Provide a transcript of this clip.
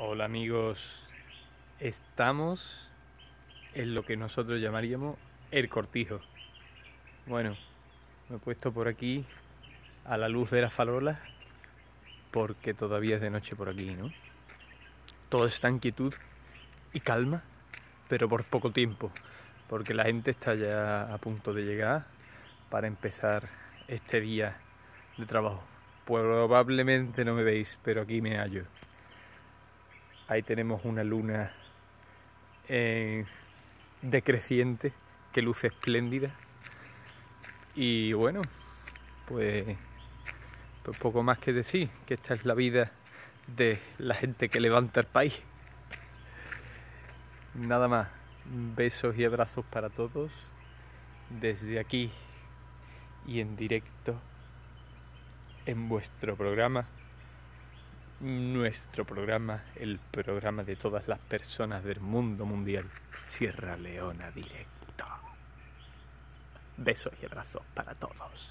Hola amigos, estamos en lo que nosotros llamaríamos el cortijo. Bueno, me he puesto por aquí a la luz de la farola porque todavía es de noche por aquí, ¿no? Todo está en quietud y calma, pero por poco tiempo, porque la gente está ya a punto de llegar para empezar este día de trabajo. Probablemente no me veis, pero aquí me hallo. Ahí tenemos una luna eh, decreciente que luce espléndida. Y bueno, pues, pues poco más que decir, que esta es la vida de la gente que levanta el país. Nada más, besos y abrazos para todos desde aquí y en directo en vuestro programa nuestro programa, el programa de todas las personas del mundo mundial, Sierra Leona Directo. Besos y abrazos para todos.